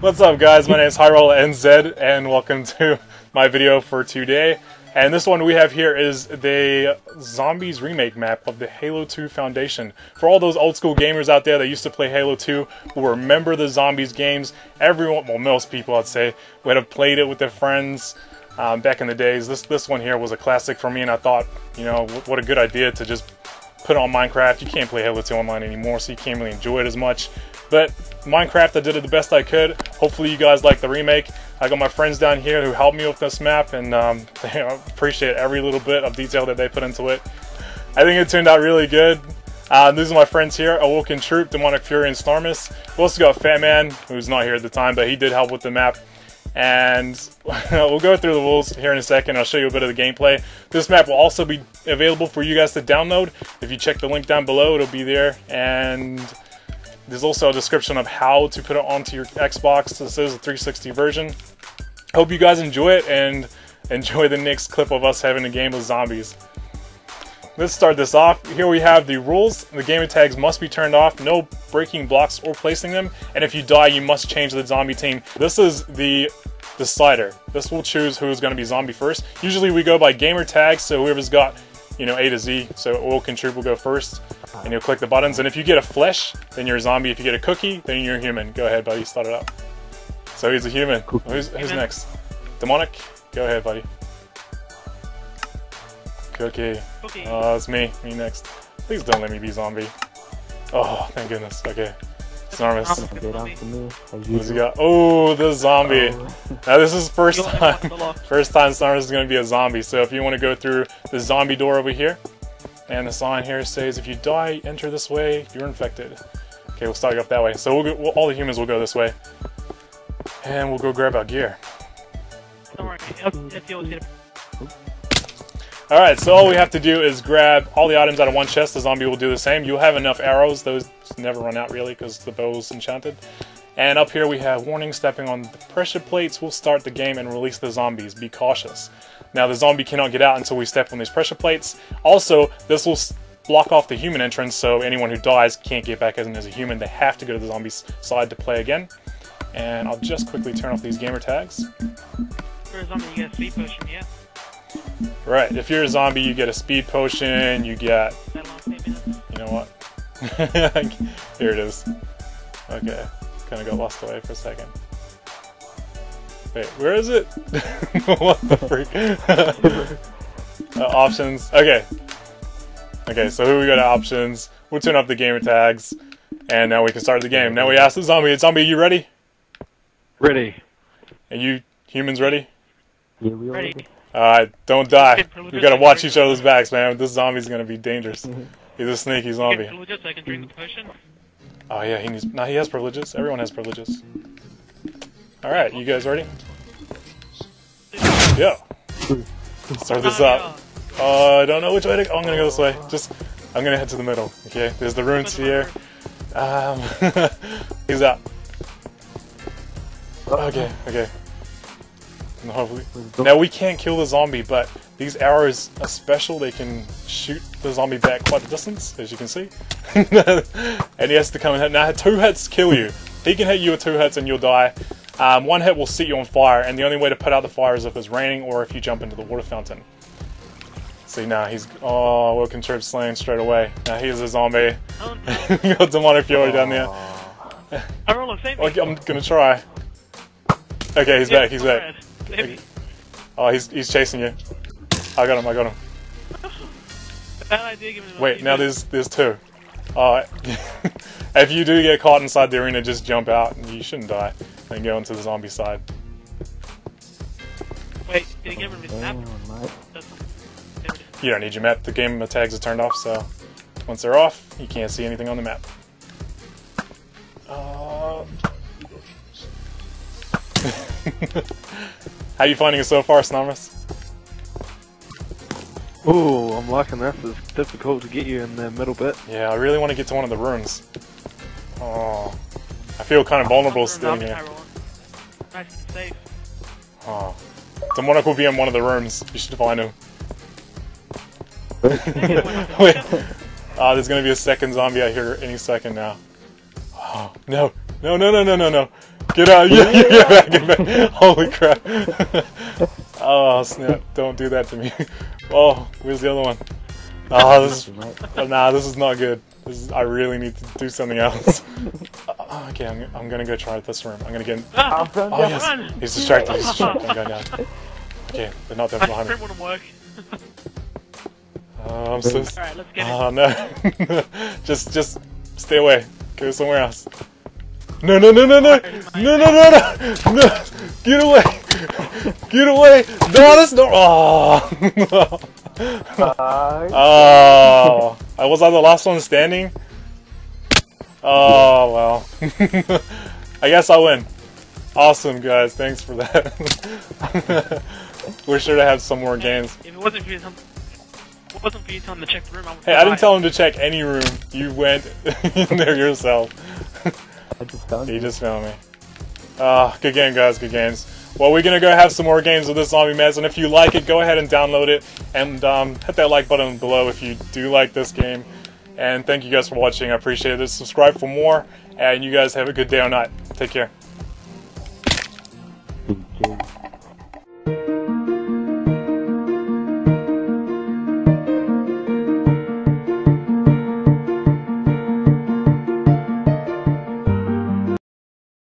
What's up guys, my name is Highrolla NZ and welcome to my video for today. And this one we have here is the Zombies remake map of the Halo 2 Foundation. For all those old school gamers out there that used to play Halo 2, who remember the Zombies games, everyone, well most people I'd say, would have played it with their friends um, back in the days. This, this one here was a classic for me and I thought, you know, what a good idea to just put on Minecraft. You can't play Halo 2 online anymore, so you can't really enjoy it as much. But Minecraft, I did it the best I could. Hopefully, you guys like the remake. I got my friends down here who helped me with this map, and um, appreciate every little bit of detail that they put into it. I think it turned out really good. Uh, these are my friends here, Awoken Troop, Demonic Fury, and Snarmus. We also got Fat Man, who's not here at the time, but he did help with the map. And we'll go through the rules here in a second. I'll show you a bit of the gameplay. This map will also be available for you guys to download. If you check the link down below, it'll be there. And there's also a description of how to put it onto your Xbox. This is a 360 version. Hope you guys enjoy it and enjoy the next clip of us having a game with zombies. Let's start this off. Here we have the rules. The gamer tags must be turned off. No breaking blocks or placing them. And if you die, you must change the zombie team. This is the decider. This will choose who's going to be zombie first. Usually we go by gamer tags, so whoever's got, you know, A to Z. So Oil Contribute will go first and you'll click the buttons. And if you get a flesh, then you're a zombie. If you get a cookie, then you're a human. Go ahead, buddy. Start it up. So he's a human. Who's, who's next? Demonic? Go ahead, buddy. Cookie. Cookie. Oh, it's me. Me next. Please don't let me be zombie. Oh, thank goodness. Okay. Snarmus. Get on to me. Who's he got? Oh, the zombie. Oh. Now this is first time. unlock the lock. First time Snarmus is going to be a zombie. So if you want to go through the zombie door over here, and the sign here says if you die, enter this way, you're infected. Okay, we'll start you off that way. So we'll go, we'll, all the humans will go this way. And we'll go grab our gear. Don't worry, if if get Alright, so all we have to do is grab all the items out of one chest. The zombie will do the same. You'll have enough arrows. Those never run out, really, because the bow's enchanted. And up here we have warning, stepping on the pressure plates will start the game and release the zombies. Be cautious. Now the zombie cannot get out until we step on these pressure plates. Also, this will block off the human entrance, so anyone who dies can't get back as a human. They have to go to the zombie's side to play again. And I'll just quickly turn off these gamer tags. for a zombie, you a potion, yeah? Right, if you're a zombie, you get a speed potion, you get That last eight minutes. You know what? Here it is. Okay. Kind of got lost away for a second. Wait, where is it? what the freak? uh, options. Okay. Okay, so here we go to options. We'll turn up the gamer tags. And now we can start the game. Now we ask the zombie, zombie, you ready? Ready. Are you humans ready? Yeah, we are Ready. already. Alright, don't die. We'll We just gotta watch each other's backs, man. This zombie's gonna be dangerous. He's a sneaky zombie. privileges I can drink the potion. Oh yeah, he needs. No, he has privileges. Everyone has privileges. All right, you guys ready? Yeah. Start this up. Uh, I don't know which way to. go. I'm gonna go this way. Just, I'm gonna head to the middle. Okay. There's the runes here. Um, he's out. Okay. Okay. And hopefully. Now we can't kill the zombie, but these arrows are special. They can shoot the zombie back quite a distance, as you can see. and he has to come and hit. Now two hits kill you. He can hit you with two hits and you'll die. Um, one hit will set you on fire, and the only way to put out the fire is if it's raining or if you jump into the water fountain. See now he's oh Wilkin Church slain straight away. Now he's a zombie. Oh no. you got Demonic Fury down there. I roll a save. Okay, I'm gonna try. Okay, he's back. He's back. Maybe. Oh, he's he's chasing you. I got him. I got him. Bad idea giving him Wait, now there's there's two. Uh, if you do get caught inside the arena, just jump out and you shouldn't die. And go into the zombie side. Wait, did he get rid of his map? Damn, mate. That's- You don't need your map. The game tags are turned off, so once they're off, you can't see anything on the map. Uh... How are you finding it so far, Snarmus? Ooh, I'm liking this. It's difficult to get you in the middle bit. Yeah, I really want to get to one of the rooms. Oh, I feel kind of vulnerable After a here. I roll. Nice and safe. Oh. Demonic will be in one of the rooms. You should find him. Wait. Ah, there's gonna be a second zombie out here any second now. Oh, no. No, no, no, no, no, no. Get out. Yeah, yeah, get back, get back. Holy crap. oh, snap. Don't do that to me. Oh, where's the other one? Oh, this is, nah, this is not good. This is, I really need to do something else. Uh, okay, I'm, I'm gonna go try this room. I'm gonna get. Ah, I've Oh yes, he's distracted. He's distracted. I'm going down. Okay, they're not there my behind me. sprint wouldn't work. Oh, I'm so. Alright, let's get it. Oh no! just, just stay away. Go somewhere else. No, no, no, no, no, no, no, no, no, no! Get away! Get away! No, that's not. Oh! Bye. oh! I was I the last one standing? Oh well. I guess I win. Awesome, guys. Thanks for that. We're sure to have some more games. If it wasn't for you, it wasn't for you telling him to check the room, I would Hey, I didn't tell him to check any room. You went in there yourself. I just found He you. just found me. Ah, good game, guys. Good games. Well, we're gonna go have some more games with this zombie mess, and if you like it, go ahead and download it, and um, hit that like button below if you do like this game. And thank you guys for watching. I appreciate it. Subscribe for more, and you guys have a good day or night. Take care.